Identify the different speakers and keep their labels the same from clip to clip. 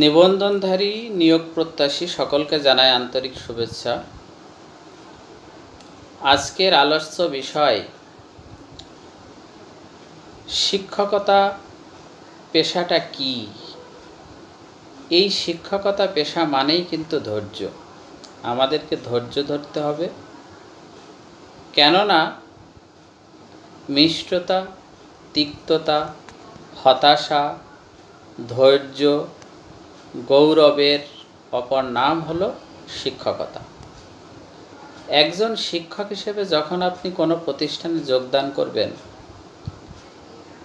Speaker 1: নিবন্ধনধারী নিয়োগ প্রত্যাশী সকলকে জানায় আন্তরিক শুভেচ্ছা। আজকের আলোচ্য বিষয়, শিক্ষকতা পেশাটা কি? এই শিক্ষকতা পেশা মানেই কিন্তু ধৈর্য। আমাদেরকে ধৈর্য ধরতে হবে। কেননা, মিষ্টতা, তিক্ততা, হতাশা, ধৈর্য গৌরবের অপর নাম হলো শিক্ষকতা। একজন শিক্ষক হিসেবে যখন আপনি কোনো প্রতিষ্ঠানে যোগদান করবেন,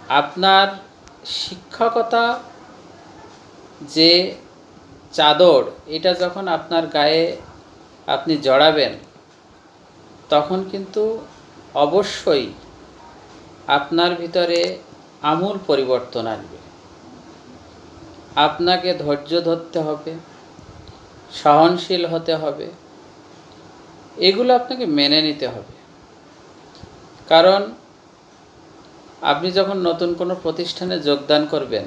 Speaker 1: আপনার শিক্ষকতা যে চাদর, এটা যখন আপনার গায়ে আপনি জড়াবেন, তখন কিন্তু অবশ্যই আপনার ভিতরে আমূল পরিবর্তন আসবে। আপনাকে ধৈর্য ধরতে হবে, সহনশীল হতে হবে। এগুলো আপনাকে মেনে নিতে হবে। কারণ আপনি যখন নতুন কোনো প্রতিষ্ঠানে যোগদান করবেন,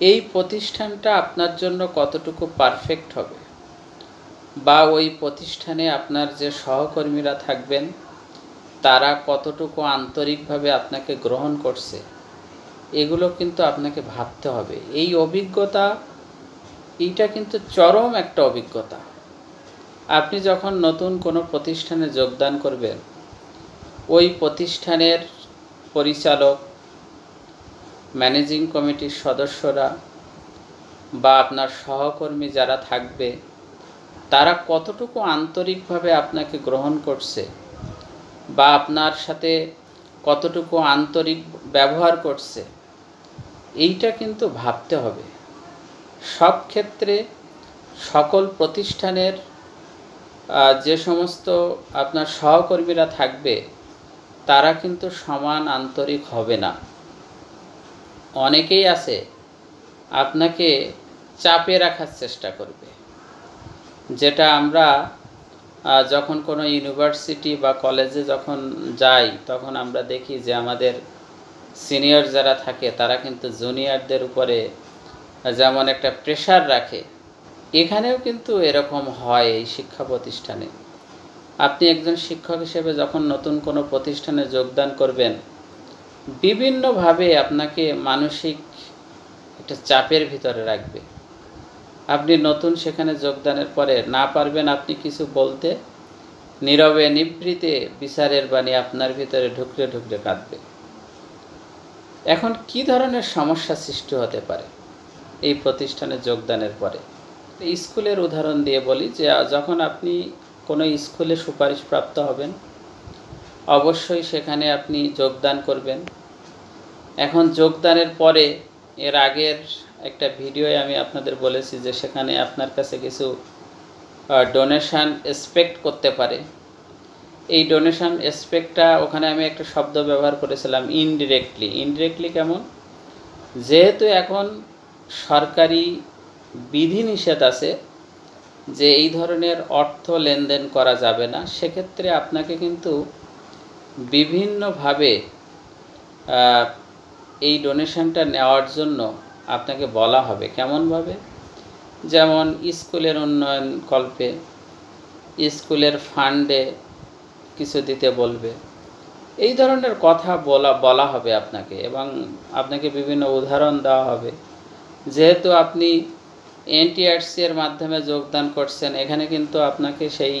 Speaker 1: এই প্রতিষ্ঠানটা আপনার জন্য কতটুকু পারফেক্ট হবে বা ওই প্রতিষ্ঠানে আপনার যে সহকর্মীরা থাকবেন, তারা কতটুকু আন্তরিকভাবে আপনাকে গ্রহণ করছে এগুলো কিন্তু আপনাকে ভাবতে হবে। এই অভিজ্ঞতা, এইটা কিন্তু চরম একটা অভিজ্ঞতা। আপনি যখন নতুন কোনো প্রতিষ্ঠানে যোগদান করবেন, ওই প্রতিষ্ঠানের পরিচালক, ম্যানেজিং কমিটির সদস্যরা বা আপনার সহকর্মী যারা থাকবে, তারা কতটুকু আন্তরিকভাবে আপনাকে গ্রহণ করছে বা আপনার সাথে কতটুকু আন্তরিক ব্যবহার করছে এইটা কিন্তু ভাবতে হবে। সব ক্ষেত্রে সকল প্রতিষ্ঠানের যে সমস্ত আপনার সহকর্মীরা থাকবে, তারা কিন্তু সমান আন্তরিক হবে না। অনেকেই আছে, আপনাকে চাপে রাখার চেষ্টা করবে। যেটা আমরা যখন কোনো ইউনিভার্সিটি বা কলেজে যখন যাই, তখন আমরা দেখি যে আমাদের সিনিয়র যারা থাকে, তারা কিন্তু জুনিয়রদের উপরে যেমন একটা প্রেশার রাখে, এখানেও কিন্তু এরকম হয় এই শিক্ষা প্রতিষ্ঠানে। আপনি একজন শিক্ষক হিসেবে যখন নতুন কোনো প্রতিষ্ঠানে যোগদান করবেন, বিভিন্নভাবে আপনাকে মানসিক একটা চাপের ভিতরে রাখবে। আপনি নতুন সেখানে যোগদানের পরে না পারবেন আপনি কিছু বলতে, নীরবে নিবৃতে বিচারের বাণী আপনার ভিতরে ঢুকলে ঢুকলে কাঁদবে। এখন কি ধরনের সমস্যা সৃষ্টি হতে পারে? এই প্রতিষ্ঠানে যোগদানের পরে। স্কুলের উদাহরণ দিয়ে বলি যে যখন আপনি কোনো স্কুলে সুপারিশপ্রাপ্ত হবেন, অবশ্যই সেখানে আপনি যোগদান করবেন। এখন যোগদানের পরে, এর আগের একটা ভিডিওয়ে আমি আপনাদের বলেছি যে, সেখানে আপনার কাছে কিছু ডোনেশান এক্সপেক্ট করতে পারে। এই ডোনেশান এসপেক্টটা ওখানে আমি একটা শব্দ ব্যবহার করেছিলাম ইনডিরেক্টলি ইনডিরেক্টলি কেমন? যেহেতু এখন সরকারি বিধিনিষেধ আছে যে এই ধরনের অর্থ লেনদেন করা যাবে না, সেক্ষেত্রে আপনাকে কিন্তু বিভিন্নভাবে এই ডোনেশনটা নেওয়ার জন্য আপনাকে বলা হবে। কেমনভাবে? যেমন স্কুলের উন্নয়ন কল্পে, স্কুলের ফান্ডে কিছু দিতে বলবে। এই ধরনের কথা বলা বলা হবে আপনাকে এবং আপনাকে বিভিন্ন উদাহরণ দেওয়া হবে। যেহেতু আপনি এনটিআরসি এর মাধ্যমে যোগদান করছেন, এখানে কিন্তু আপনাকে সেই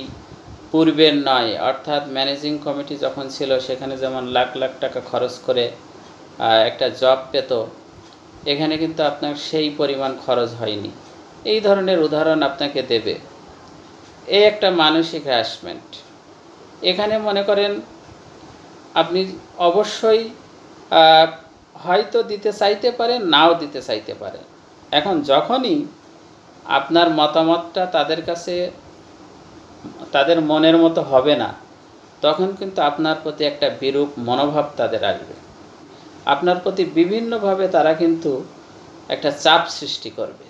Speaker 1: পূর্বের নয়, অর্থাৎ ম্যানেজিং কমিটি যখন ছিল, সেখানে যেমন লাখ লাখ টাকা খরচ করে একটা জব পেত, এখানে কিন্তু আপনার সেই পরিমাণ খরচ হয়নি। এই ধরনের উদাহরণ আপনাকে দেবে। এই একটা মানসিক হ্যারাসমেন্ট এখানে মনে করেন আপনি অবশ্যই হয়তো দিতে চাইতে পারেন, নাও দিতে চাইতে পারেন। এখন যখনই আপনার মতামতটা তাদের কাছে, তাদের মনের মতো হবে না, তখন কিন্তু আপনার প্রতি একটা বিরূপ মনোভাব তাদের আসবে। আপনার প্রতি বিভিন্নভাবে তারা কিন্তু একটা চাপ সৃষ্টি করবে।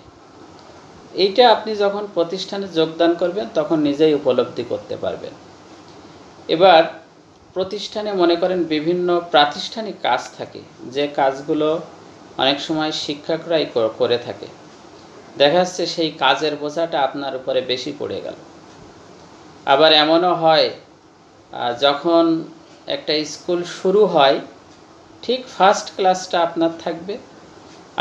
Speaker 1: এইটা আপনি যখন প্রতিষ্ঠানে যোগদান করবেন, তখন নিজেই উপলব্ধি করতে পারবেন। এবার প্রতিষ্ঠানে মনে করেন বিভিন্ন প্রাতিষ্ঠানিক কাজ থাকে। যে কাজগুলো অনেক সময় শিক্ষকরাই করে থাকে। দেখা যাচ্ছে সেই কাজের বোঝাটা আপনার উপরে বেশি পড়ে গেল। আবার এমনও হয় যখন একটা স্কুল শুরু হয়, ঠিক ফার্স্ট ক্লাসটা আপনার থাকবে।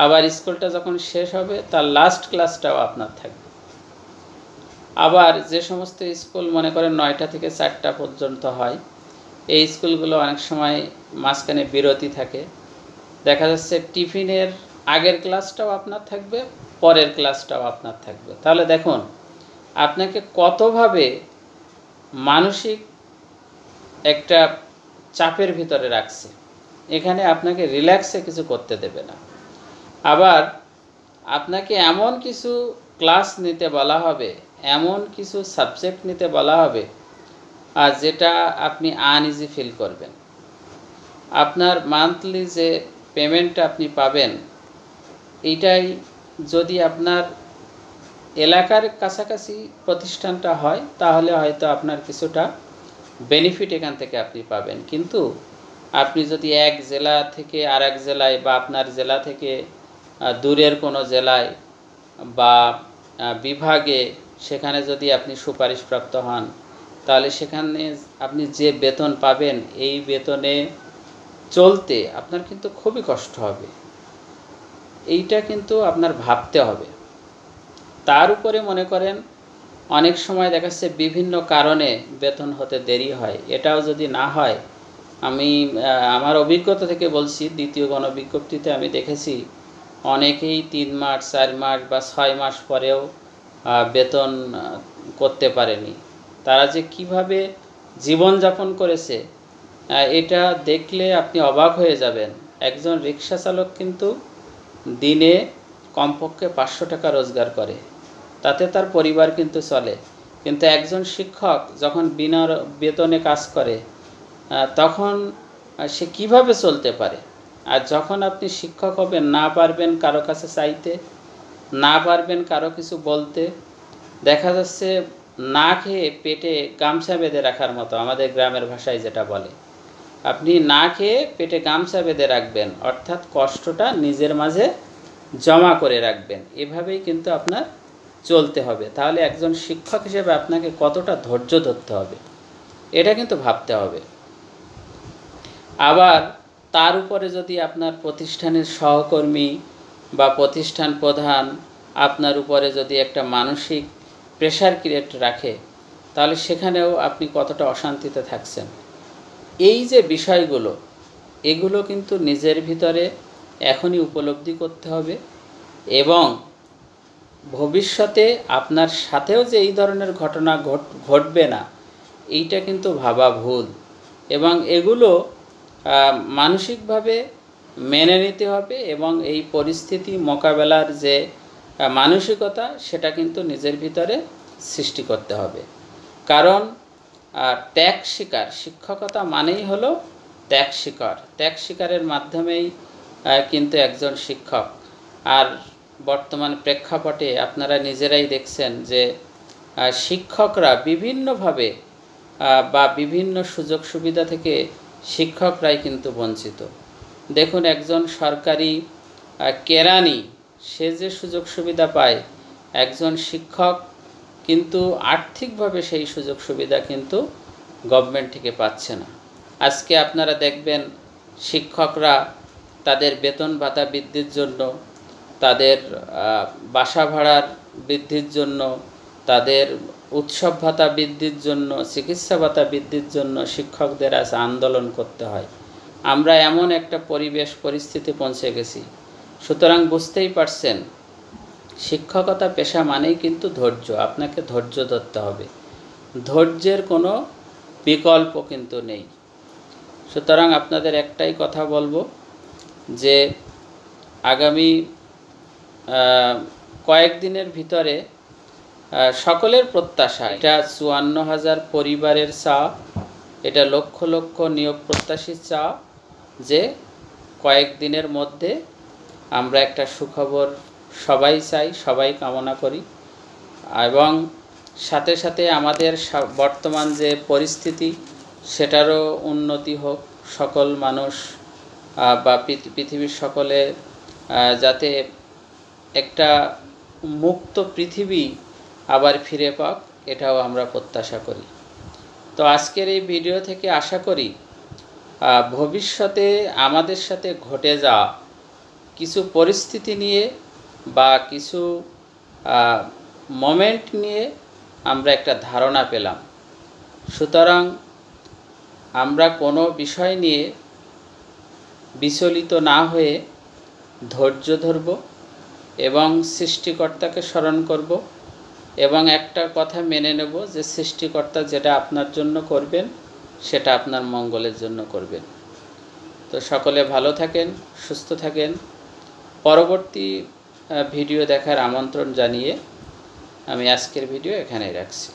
Speaker 1: আবার স্কুলটা যখন শেষ হবে, তার লাস্ট ক্লাসটাও আপনার থাকবে। আবার যে সমস্ত স্কুল মনে করেন নয়টা থেকে চারটা পর্যন্ত হয়, এই স্কুলগুলো অনেক সময় মাঝখানে বিরতি থাকে। দেখা যাচ্ছে টিফিনের আগের ক্লাসটাও আপনার থাকবে, পরের ক্লাসটাও আপনার থাকবে। তাহলে দেখুন, আপনাকে কতভাবে মানসিক একটা চাপের ভিতরে রাখছে, এখানে আপনাকে রিল্যাক্সে কিছু করতে দেবে না। আবার আপনাকে এমন কিছু ক্লাস নিতে বলা হবে এমন কিছু সাবজেক্ট নিতে বলা হবে, আর যেটা আপনি আনইজি ফিল করবেন। আপনার মান্থলি যে পেমেন্টটা আপনি পাবেন এইটাই যদি আপনার এলাকার কাছাকাছি প্রতিষ্ঠানটা হয়, তাহলে হয়তো আপনার কিছুটা বেনিফিট এখান থেকে আপনি পাবেন। কিন্তু আপনি যদি এক জেলা থেকে আর এক জেলায় বা আপনার জেলা থেকে দূরের কোনো জেলায় বা বিভাগে সেখানে যদি আপনি সুপারিশপ্রাপ্ত হন, তাহলে সেখানে আপনি যে বেতন পাবেন, এই বেতনে চলতে আপনার কিন্তু খুবই কষ্ট হবে। এইটা কিন্তু আপনার ভাবতে হবে। তার উপরে মনে করেন, অনেক সময় দেখাচ্ছে বিভিন্ন কারণে বেতন হতে দেরি হয়। এটাও যদি না হয়, আমি আমার অভিজ্ঞতা থেকে বলছি, দ্বিতীয় গণবিজ্ঞপ্তিতে আমি দেখেছি, অনেকেই তিন মাস, চার মাস বা ছয় মাস পরেও বেতন করতে পারেনি। তারা যে কীভাবে জীবনযাপন করেছে এটা দেখলে আপনি অবাক হয়ে যাবেন। একজন রিক্সা চালক কিন্তু দিনে কমপক্ষে পাঁচশো টাকা রোজগার করে। তাতে তার পরিবার কিন্তু চলে। কিন্তু একজন শিক্ষক যখন বিনা বেতনে কাজ করে তখন সে কীভাবে চলতে পারে? আর যখন আপনি শিক্ষক হবেন, না পারবেন কারও কাছে চাইতে না পারবেন কারও কিছু বলতে। দেখা যাচ্ছে না খেয়ে পেটে গামছা বেঁধে রাখার মতো আমাদের গ্রামের ভাষায় যেটা বলে। আপনি না খেয়ে পেটে গামছা বেঁধে রাখবেন, অর্থাৎ কষ্টটা নিজের মাঝে জমা করে রাখবেন। এভাবেই কিন্তু আপনার চলতে হবে। তাহলে একজন শিক্ষক হিসেবে আপনাকে কতটা ধৈর্য ধরতে হবে, এটা কিন্তু ভাবতে হবে। আবার তার উপরে যদি আপনার প্রতিষ্ঠানের সহকর্মী প্রতিষ্ঠান প্রধান আপনার উপরে যদি একটা মানসিক প্রেশার ক্রিয়েট রাখে, তাহলে সেখানেও আপনি কতটা অশান্তিতে থাকছেন। এই যে বিষয়গুলো, এগুলো কিন্তু নিজের ভিতরে এখনই উপলব্ধি করতে হবে এবং ভবিষ্যতে আপনার সাথেও যে এই ধরনের ঘটনা ঘটবে না, এইটা কিন্তু ভাবা ভুল এবং এগুলো মানসিকভাবে মেনে নিতে হবে এবং এই পরিস্থিতি মোকাবেলার যে মানসিকতা, সেটা কিন্তু নিজের ভিতরে সৃষ্টি করতে হবে। কারণ ত্যাগ শিকার, শিক্ষকতা মানেই হলো ত্যাগ শিকার। ত্যাগ শিকারের মাধ্যমেই কিন্তু একজন শিক্ষক। আর বর্তমান প্রেক্ষাপটে আপনারা নিজেরাই দেখছেন যে শিক্ষকরা বিভিন্নভাবে বা বিভিন্ন সুযোগ সুবিধা থেকে শিক্ষকরাই কিন্তু বঞ্চিত। দেখুন, একজন সরকারি কেরানি, সে যে সুযোগ সুবিধা পায়, একজন শিক্ষক, কিন্তু আর্থিকভাবে সেই সুযোগ সুবিধা কিন্তু গভর্নমেন্ট থেকে পাচ্ছে না। আজকে আপনারা দেখবেন, শিক্ষকরা তাদের বেতন ভাতা বৃদ্ধির জন্য, তাদের বাসা ভাড়ার বৃদ্ধির জন্য, তাদের উৎসব ভাতা বৃদ্ধির জন্য, চিকিৎসা ভাতা বৃদ্ধির জন্য শিক্ষকদের আজ আন্দোলন করতে হয়। আমরা এমন একটা পরিবেশ, পরিস্থিতি পৌঁছে গেছি। সুতরাং বুঝতেই পারছেন, শিক্ষকতা পেশা মানেই কিন্তু ধৈর্য। আপনাকে ধৈর্য ধরতে হবে। ধৈর্যের কোনো বিকল্প কিন্তু নেই। সুতরাং আপনাদের একটাই কথা বলব যে, আগামী কয়েকদিনের ভিতরে সকলের প্রত্যাশা, এটা চুয়ান্ন হাজার পরিবারের চা, এটা লক্ষ লক্ষ নিয়োগ প্রত্যাশীর চা যে কয়েকদিনের মধ্যে আমরা একটা সুখবর সবাই চাই, সবাই কামনা করি। এবং সাথে সাথে আমাদের বর্তমান যে পরিস্থিতি, সেটারও উন্নতি হোক। সকল মানুষ বা পৃথিবীর সকলে যাতে একটা মুক্ত পৃথিবী আবার ফিরে পাক, এটাও আমরা প্রত্যাশা করি। তো আজকের এই ভিডিও থেকে আশা করি ভবিষ্যতে আমাদের সাথে ঘটে যাওয়া কিছু পরিস্থিতি নিয়ে বা কিছু মোমেন্ট নিয়ে আমরা একটা ধারণা পেলাম। সুতরাং আমরা কোনো বিষয় নিয়ে বিচলিত না হয়ে ধৈর্য ধরব এবং সৃষ্টিকর্তাকে স্মরণ করব এবং একটা কথা মেনে নেব যে সৃষ্টিকর্তা যেটা আপনার জন্য করবেন সেটা আপনার মঙ্গলের জন্য করবেন। তো সকলে ভালো থাকেন, সুস্থ থাকেন। পরবর্তী ভিডিও দেখার আমন্ত্রণ জানিয়ে আমি আজকের ভিডিও এখানেই রাখছি।